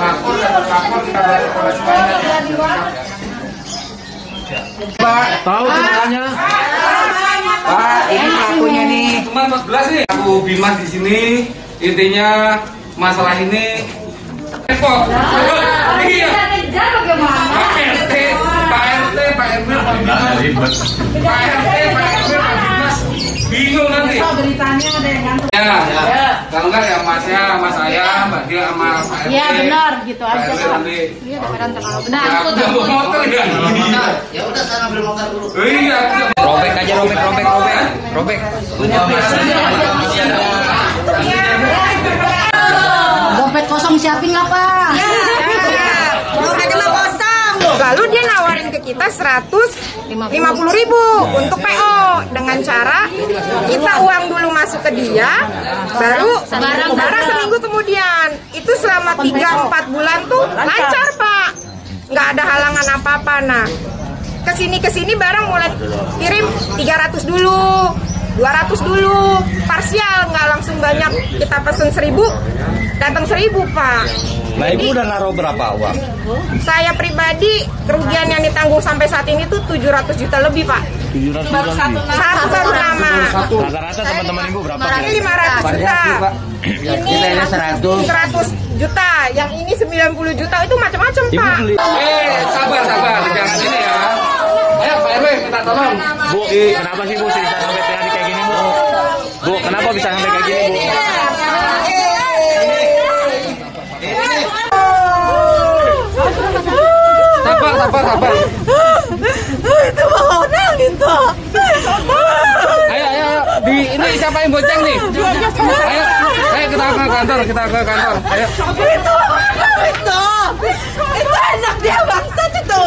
lapor kita semuanya. Pak, Tahu ceritanya? Pak, ini pelakunya nih. Cuma 14 nih. Aku Bimas di sini. Intinya masalah ini repot. Iya. Pak RT, Pak RT, Pak RW, Pak Bimas. Pak RT, Pak RW, Pak Bimas. Bingung nanti. Ya, kalau enggak ya masnya, mas saya, mbak dia sama Pak RT. Iya benar gitu Pak aja kok. nanti. Iya kalau benar. Ya, udah bawa motor ya. Ya udah sana beli motor dulu. Iya. Robek aja, robek, robek, robek. Robek. Dompet kosong siapin nggak pak? Dompetnya mah kosong. Lalu dia nawarin ke kita 150 ribu untuk PO dengan cara kita uang dulu masuk ke dia, baru barang seminggu kemudian. Itu selama 3-4 bulan tuh lancar pak, nggak ada halangan apa-apa. Nah ke sini ke sini barang mulai kirim 300 dulu. 200 dulu, parsial nggak langsung banyak kita pesen 1000 datang 1000 pak. Nah, ibu udah naruh berapa uang? Saya pribadi kerugian yang ditanggung sampai saat ini tuh 700 juta lebih pak. 700 juta lebih. Satu baru nama. Rata-rata teman-teman ibu berapa? Ini 500 juta. Ini 100 juta. Yang ini 90 juta itu macam-macam pak. Eh, sabar, sabar, jangan ini ya. Ayo Pak RW minta tolong. Bu, kenapa sih Bu bisa sampai terjadi kayak gini Bu? Bu, kenapa bisa sampai kayak gini Bu? Sabar, sabar, sabar. Itu mau gitu. Ayo, ayo, ayo. Di ini siapa yang bonceng nih? Ayo, ayo kita ke kantor, kita ke kantor. Ayo. Itu itu. Itu anak dia bangsa itu.